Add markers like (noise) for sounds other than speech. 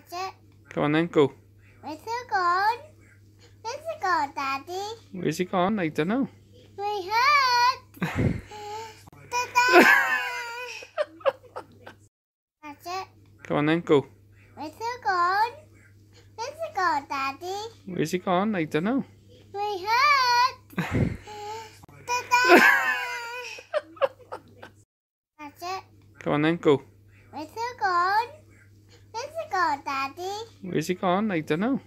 That's it. Come on then, go. Where's it gone? Where's it gone, Daddy? Where's he gone? I don't know. We. (laughs) Ta-da! That's it. Come on then, go. Where's it gone? Where's it gone, Daddy? Where's he gone? I don't know. We. (laughs) Ta-da! (laughs) That's it. Come on then, go. Where's it gone, Where's he gone? I don't know.